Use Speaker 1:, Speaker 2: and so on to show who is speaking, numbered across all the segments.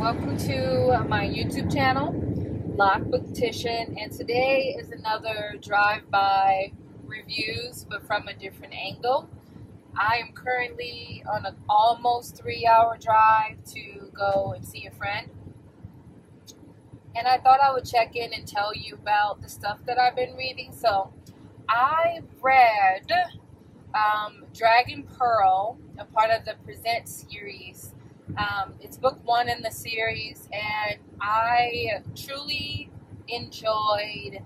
Speaker 1: welcome to my YouTube channel, Lock Booktician, and today is another drive-by reviews, but from a different angle. I am currently on an almost three-hour drive to go and see a friend, and I thought I would check in and tell you about the stuff that I've been reading. So, I read um, Dragon Pearl, a part of the Present series um, it's book one in the series, and I truly enjoyed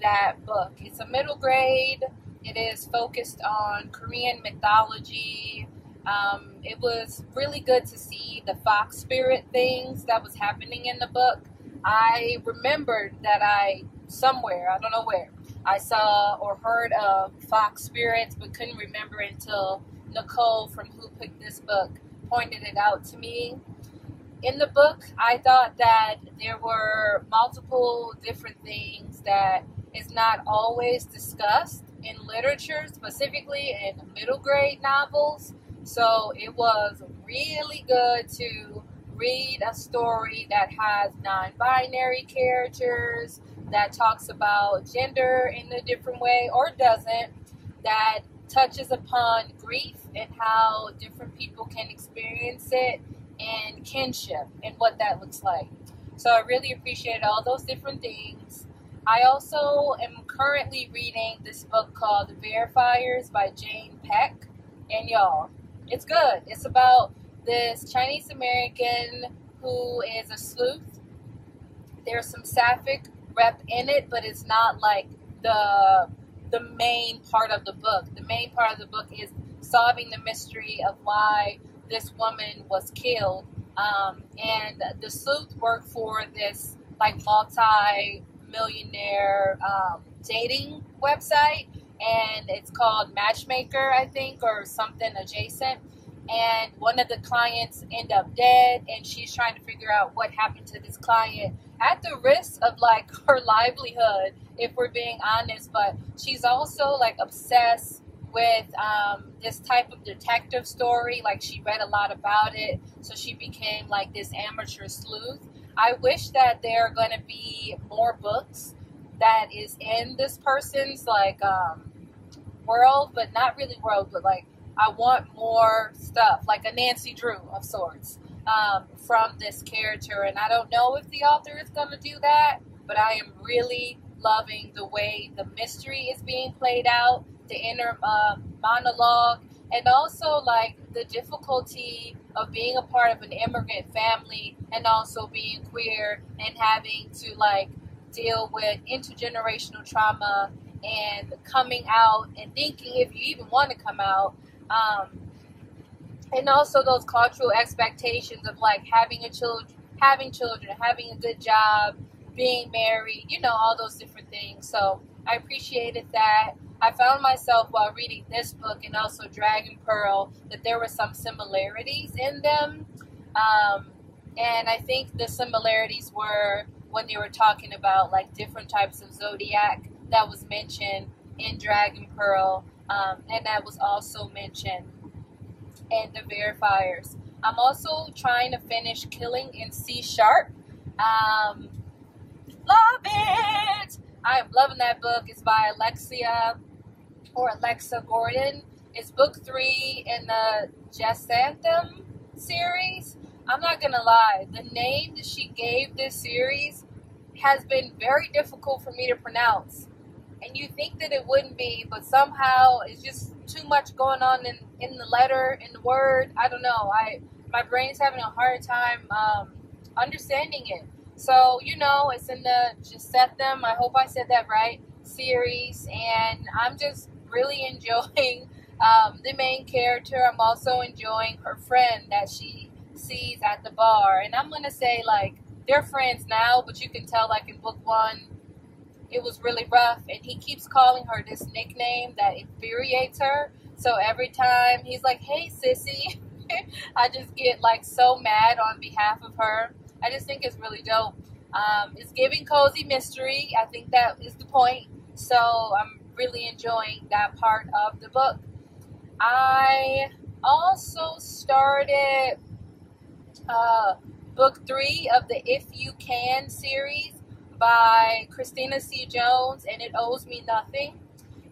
Speaker 1: that book. It's a middle grade. It is focused on Korean mythology. Um, it was really good to see the fox spirit things that was happening in the book. I remembered that I somewhere, I don't know where, I saw or heard of fox spirits, but couldn't remember until Nicole from Who Picked This Book pointed it out to me. In the book, I thought that there were multiple different things that is not always discussed in literature, specifically in middle grade novels. So it was really good to read a story that has non binary characters, that talks about gender in a different way or doesn't, that touches upon grief and how different people can experience it and kinship and what that looks like. So I really appreciate all those different things. I also am currently reading this book called The Verifiers by Jane Pek. And y'all, it's good. It's about this Chinese American who is a sleuth. There's some sapphic rep in it, but it's not like the the main part of the book. The main part of the book is solving the mystery of why this woman was killed. Um, and the sleuth worked for this like multi-millionaire um, dating website, and it's called Matchmaker, I think, or something adjacent. And one of the clients end up dead, and she's trying to figure out what happened to this client at the risk of like her livelihood, if we're being honest. But she's also like obsessed with um, this type of detective story. Like she read a lot about it, so she became like this amateur sleuth. I wish that there are going to be more books that is in this person's like um, world, but not really world, but like I want more stuff, like a Nancy Drew of sorts, um, from this character. And I don't know if the author is going to do that, but I am really loving the way the mystery is being played out the inner uh, monologue, and also like the difficulty of being a part of an immigrant family and also being queer and having to like deal with intergenerational trauma and coming out and thinking if you even want to come out. Um, and also those cultural expectations of like having a child, having children, having a good job, being married, you know, all those different things. So I appreciated that. I found myself while reading this book and also Dragon Pearl that there were some similarities in them. Um, and I think the similarities were when they were talking about like different types of zodiac that was mentioned in Dragon Pearl, um, and that was also mentioned in the verifiers. I'm also trying to finish Killing in C Sharp. Um, love it! I am loving that book. It's by Alexia or Alexa Gordon. It's book three in the Gethsemane series. I'm not gonna lie, the name that she gave this series has been very difficult for me to pronounce. And you think that it wouldn't be, but somehow it's just too much going on in, in the letter, in the word. I don't know. I my brain's having a hard time um, understanding it. So, you know, it's in the just set them. I hope I said that right, series. And I'm just really enjoying um, the main character. I'm also enjoying her friend that she sees at the bar. And I'm to say, like, they're friends now, but you can tell, like, in book one, it was really rough. And he keeps calling her this nickname that infuriates her. So every time he's like, hey, sissy, I just get, like, so mad on behalf of her. I just think it's really dope. Um, it's giving cozy mystery. I think that is the point. So I'm really enjoying that part of the book. I also started uh, book three of the If You Can series by Christina C. Jones, and it owes me nothing.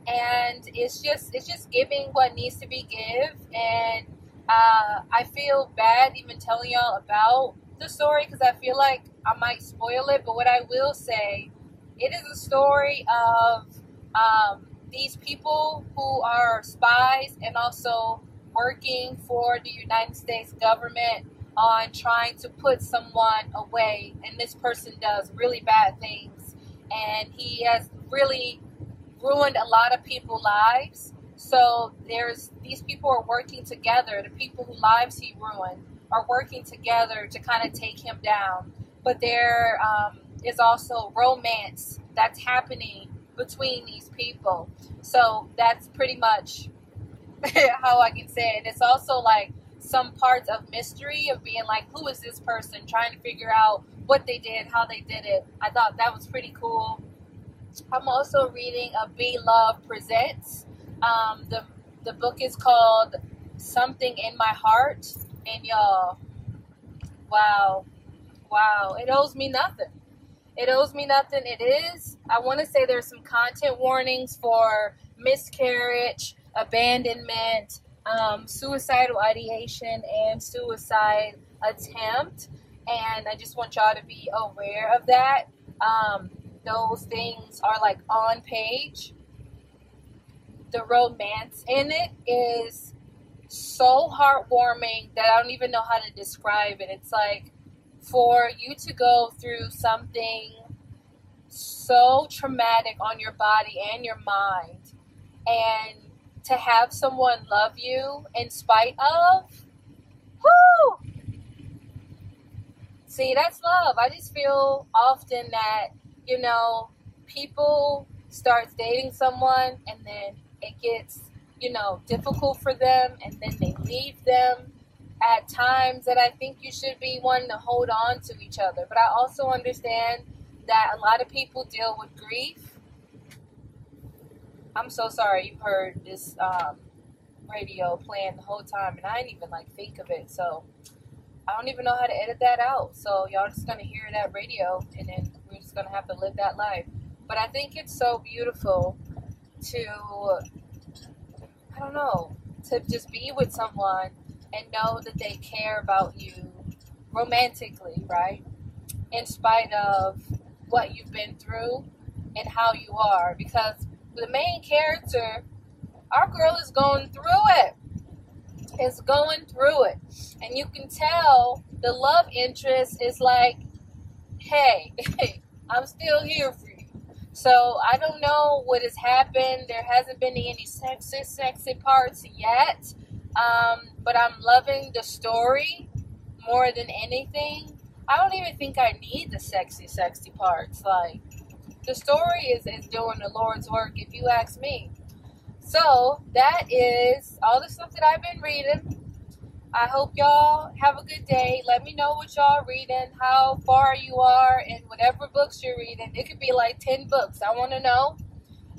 Speaker 1: And it's just it's just giving what needs to be give, and uh, I feel bad even telling y'all about the story because I feel like I might spoil it. But what I will say, it is a story of um, these people who are spies and also working for the United States government on trying to put someone away. And this person does really bad things. And he has really ruined a lot of people's lives. So there's these people are working together. The people whose lives he ruined are working together to kind of take him down. But there um, is also romance that's happening between these people. So that's pretty much how I can say it. It's also like some parts of mystery of being like, who is this person? Trying to figure out what they did, how they did it. I thought that was pretty cool. I'm also reading a Be Love Presents. Um, the the book is called Something in My Heart, and y'all, wow, wow, it owes me nothing. It owes me nothing. It is. I want to say there's some content warnings for miscarriage, abandonment, um, suicidal ideation, and suicide attempt. And I just want y'all to be aware of that. Um, those things are like on page. The romance in it is so heartwarming that I don't even know how to describe it. It's like for you to go through something so traumatic on your body and your mind and to have someone love you in spite of whoo see that's love i just feel often that you know people start dating someone and then it gets you know difficult for them and then they leave them at times that I think you should be wanting to hold on to each other. But I also understand that a lot of people deal with grief. I'm so sorry you heard this um, radio playing the whole time, and I didn't even like think of it. So I don't even know how to edit that out. So y'all just gonna hear that radio, and then we're just gonna have to live that life. But I think it's so beautiful to, I don't know, to just be with someone and know that they care about you romantically, right? In spite of what you've been through and how you are. Because the main character, our girl is going through it. Is going through it. And you can tell the love interest is like, hey, I'm still here for you. So I don't know what has happened. There hasn't been any sexy, sexy parts yet. Um, but I'm loving the story more than anything. I don't even think I need the sexy, sexy parts. Like, the story is, is doing the Lord's work, if you ask me. So, that is all the stuff that I've been reading. I hope y'all have a good day. Let me know what y'all reading, how far you are, and whatever books you're reading. It could be like 10 books. I want to know.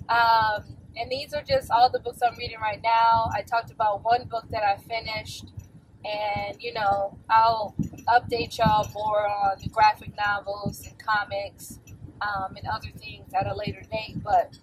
Speaker 1: Um, and these are just all the books I'm reading right now. I talked about one book that I finished, and you know, I'll update y'all more on the graphic novels and comics um, and other things at a later date. But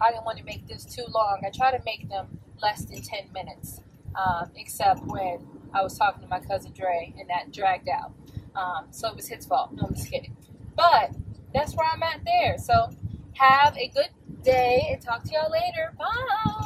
Speaker 1: I didn't want to make this too long. I try to make them less than 10 minutes, um, except when I was talking to my cousin Dre and that dragged out. Um, so it was his fault. No, I'm just kidding. But that's where I'm at there. So have a good day and talk to y'all later. Bye.